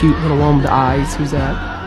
cute little one with the eyes. Who's that?